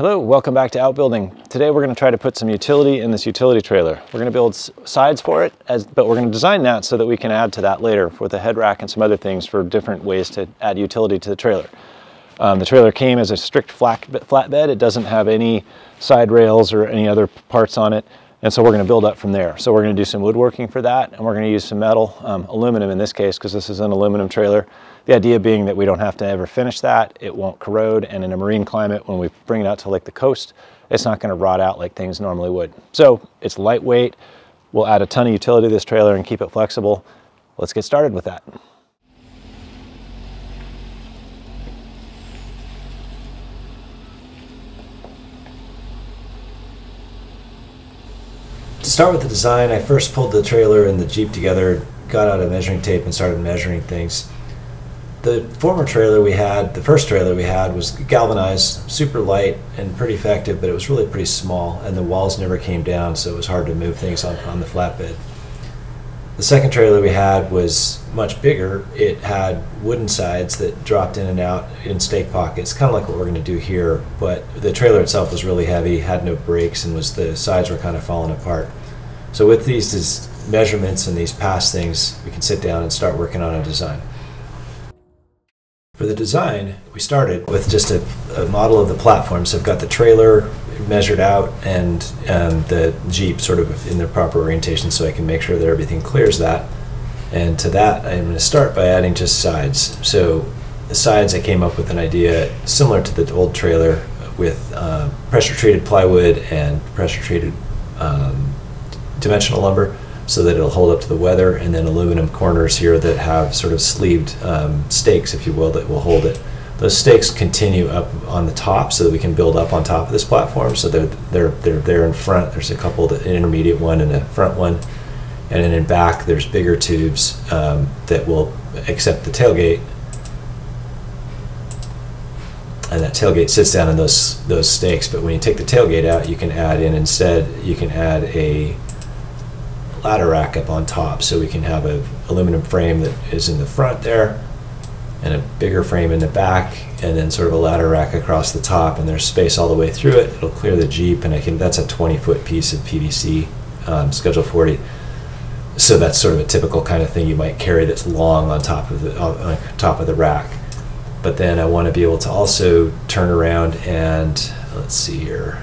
Hello, welcome back to Outbuilding. Today we're going to try to put some utility in this utility trailer. We're going to build sides for it, as, but we're going to design that so that we can add to that later with a head rack and some other things for different ways to add utility to the trailer. Um, the trailer came as a strict flat, flatbed. It doesn't have any side rails or any other parts on it. And so we're going to build up from there. So we're going to do some woodworking for that, and we're going to use some metal, um, aluminum in this case, because this is an aluminum trailer. The idea being that we don't have to ever finish that, it won't corrode, and in a marine climate, when we bring it out to like the coast, it's not going to rot out like things normally would. So it's lightweight. We'll add a ton of utility to this trailer and keep it flexible. Let's get started with that. Start with the design, I first pulled the trailer and the Jeep together, got out a measuring tape and started measuring things. The former trailer we had, the first trailer we had, was galvanized, super light and pretty effective, but it was really pretty small, and the walls never came down, so it was hard to move things on, on the flatbed. The second trailer we had was much bigger. It had wooden sides that dropped in and out in stake pockets, kind of like what we're going to do here. But the trailer itself was really heavy, had no brakes, and was the sides were kind of falling apart. So with these measurements and these past things, we can sit down and start working on a design. For the design, we started with just a, a model of the platform. So I've got the trailer measured out and um, the Jeep sort of in their proper orientation so I can make sure that everything clears that. And to that, I'm going to start by adding just sides. So the sides, I came up with an idea similar to the old trailer with uh, pressure treated plywood and pressure treated um, dimensional lumber so that it'll hold up to the weather, and then aluminum corners here that have sort of sleeved um, stakes, if you will, that will hold it. Those stakes continue up on the top so that we can build up on top of this platform. So they're they're they're there in front. There's a couple, an intermediate one and a front one, and then in back there's bigger tubes um, that will accept the tailgate and that tailgate sits down in those those stakes. But when you take the tailgate out, you can add in instead you can add a ladder rack up on top so we can have a aluminum frame that is in the front there and a bigger frame in the back and then sort of a ladder rack across the top and there's space all the way through it. It'll clear the jeep and i can that's a 20 foot piece of pvc um, schedule 40 so that's sort of a typical kind of thing you might carry that's long on top of the on top of the rack. But then i want to be able to also turn around and let's see here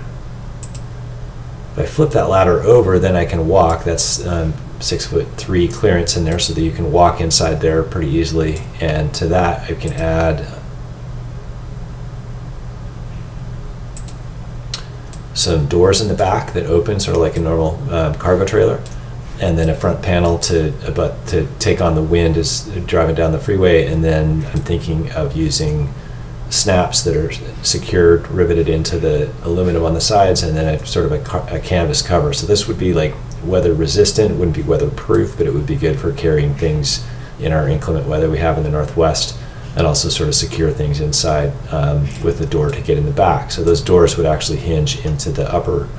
if I flip that ladder over, then I can walk. That's um, six foot three clearance in there so that you can walk inside there pretty easily. And to that, I can add some doors in the back that open sort of like a normal uh, cargo trailer and then a front panel to but to take on the wind as driving down the freeway and then I'm thinking of using snaps that are secured, riveted into the aluminum on the sides, and then a sort of a, a, canvas cover. So this would be like weather resistant, it wouldn't be weatherproof, but it would be good for carrying things in our inclement weather we have in the Northwest, and also sort of secure things inside um, with the door to get in the back. So those doors would actually hinge into the upper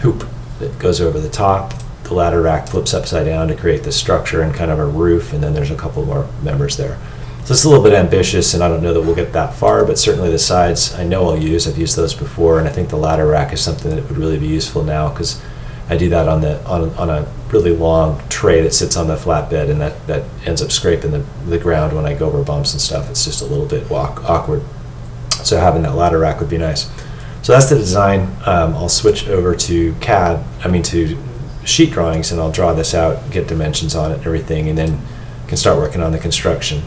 hoop that goes over the top. The ladder rack flips upside down to create the structure and kind of a roof, and then there's a couple more members there. So it's a little bit ambitious, and I don't know that we'll get that far, but certainly the sides I know I'll use. I've used those before, and I think the ladder rack is something that would really be useful now because I do that on the on, on a really long tray that sits on the flatbed, and that, that ends up scraping the, the ground when I go over bumps and stuff. It's just a little bit walk, awkward. So having that ladder rack would be nice. So that's the design. Um, I'll switch over to CAD, I mean to sheet drawings, and I'll draw this out, get dimensions on it and everything, and then can start working on the construction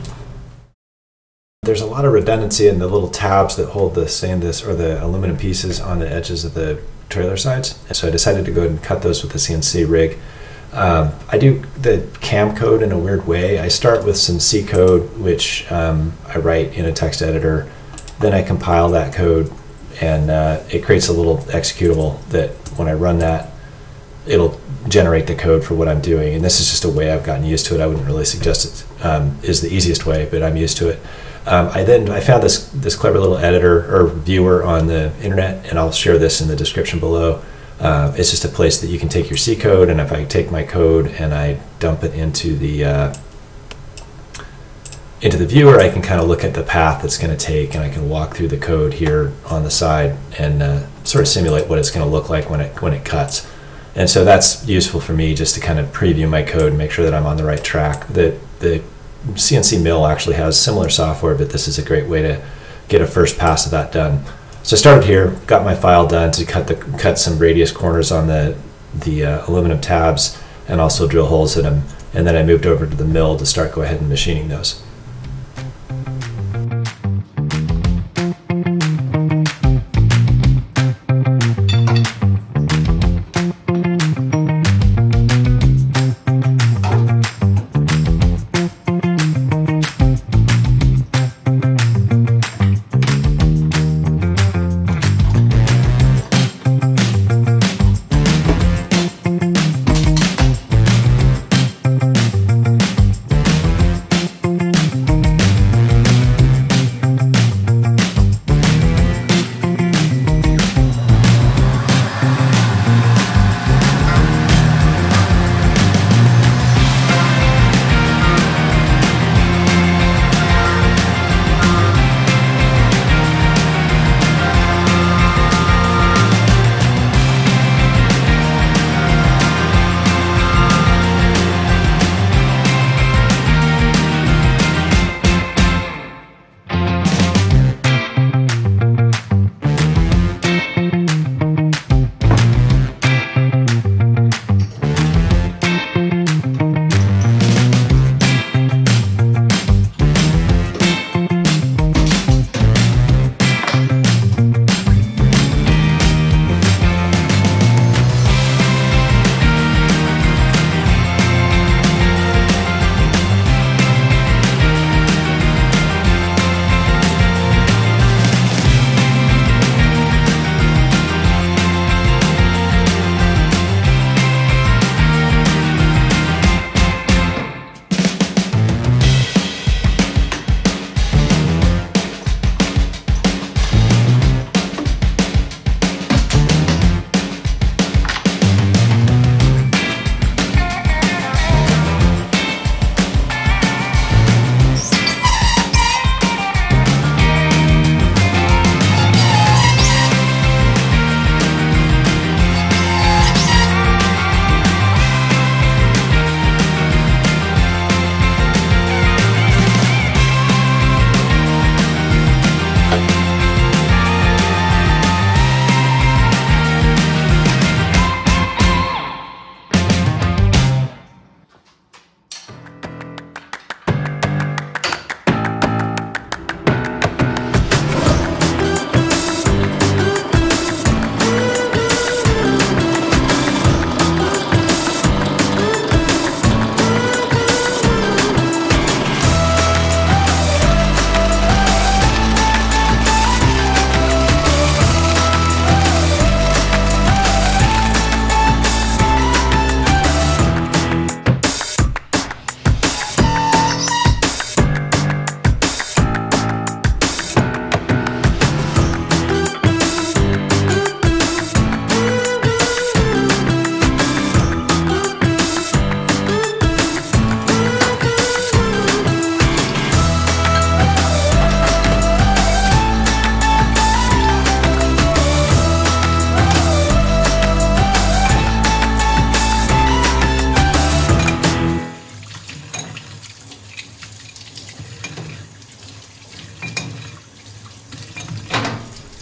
there's a lot of redundancy in the little tabs that hold the stainless or the aluminum pieces on the edges of the trailer sides. And so I decided to go ahead and cut those with the CNC rig. Um, I do the cam code in a weird way. I start with some C code, which um, I write in a text editor. Then I compile that code, and uh, it creates a little executable that when I run that, it'll generate the code for what I'm doing. And this is just a way I've gotten used to it. I wouldn't really suggest it um, is the easiest way, but I'm used to it. Um, I then I found this this clever little editor or viewer on the internet, and I'll share this in the description below. Uh, it's just a place that you can take your C code, and if I take my code and I dump it into the uh, into the viewer, I can kind of look at the path it's going to take, and I can walk through the code here on the side and uh, sort of simulate what it's going to look like when it when it cuts. And so that's useful for me just to kind of preview my code and make sure that I'm on the right track. The the CNC mill actually has similar software, but this is a great way to get a first pass of that done. So I started here, got my file done to cut the cut some radius corners on the the uh, aluminum tabs and also drill holes in them. And then I moved over to the mill to start go ahead and machining those.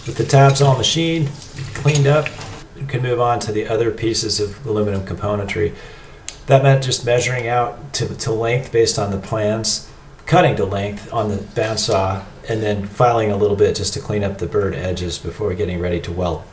With the tabs all machined, cleaned up, you can move on to the other pieces of aluminum componentry. That meant just measuring out to, to length based on the plans, cutting to length on the bandsaw, and then filing a little bit just to clean up the burred edges before getting ready to weld.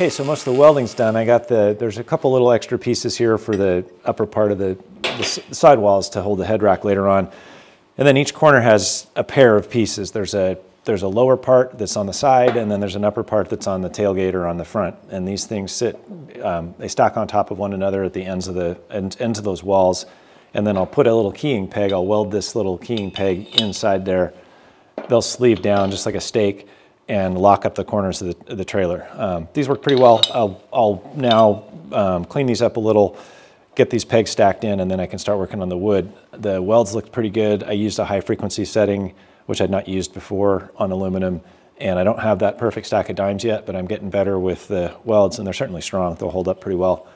Okay, so most of the welding's done. I got the, there's a couple little extra pieces here for the upper part of the, the side walls to hold the head rack later on. And then each corner has a pair of pieces. There's a, there's a lower part that's on the side, and then there's an upper part that's on the tailgate or on the front. And these things sit, um, they stack on top of one another at the ends of the ends of those walls. And then I'll put a little keying peg. I'll weld this little keying peg inside there. They'll sleeve down just like a stake and lock up the corners of the, the trailer. Um, these work pretty well. I'll, I'll now um, clean these up a little, get these pegs stacked in, and then I can start working on the wood. The welds look pretty good. I used a high frequency setting, which I'd not used before on aluminum, and I don't have that perfect stack of dimes yet, but I'm getting better with the welds, and they're certainly strong. They'll hold up pretty well.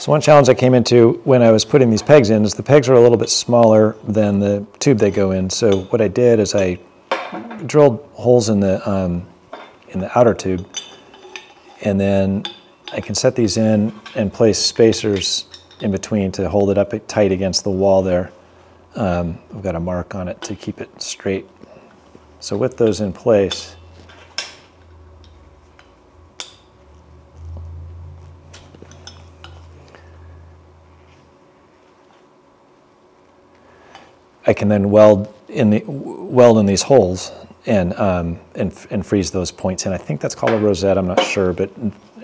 So one challenge I came into when I was putting these pegs in is the pegs are a little bit smaller than the tube they go in. So what I did is I drilled holes in the, um, in the outer tube and then I can set these in and place spacers in between to hold it up tight against the wall there. Um, I've got a mark on it to keep it straight. So with those in place, I can then weld in the weld in these holes and um, and and freeze those points. And I think that's called a rosette. I'm not sure, but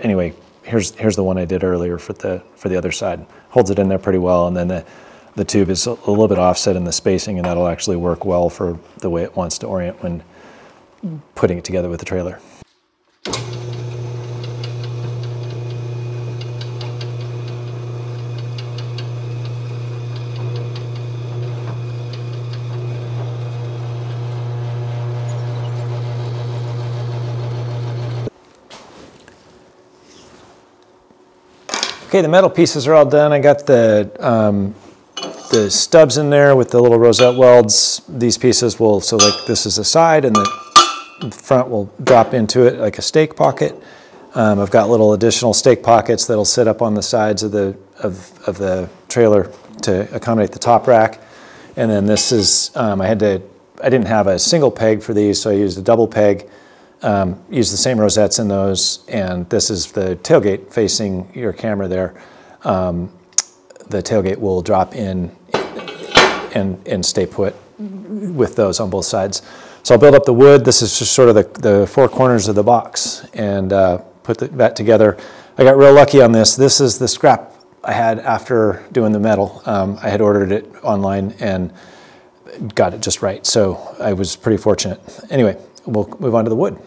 anyway, here's here's the one I did earlier for the for the other side. Holds it in there pretty well, and then the the tube is a little bit offset in the spacing, and that'll actually work well for the way it wants to orient when putting it together with the trailer. Okay, the metal pieces are all done. I got the, um, the stubs in there with the little rosette welds. These pieces will, so like this is the side and the front will drop into it like a stake pocket. Um, I've got little additional stake pockets that'll sit up on the sides of the, of, of the trailer to accommodate the top rack. And then this is, um, I had to, I didn't have a single peg for these, so I used a double peg um, use the same rosettes in those, and this is the tailgate facing your camera there. Um, the tailgate will drop in and, and stay put with those on both sides. So I'll build up the wood. This is just sort of the, the four corners of the box and uh, put the, that together. I got real lucky on this. This is the scrap I had after doing the metal. Um, I had ordered it online and got it just right. So I was pretty fortunate. Anyway, we'll move on to the wood.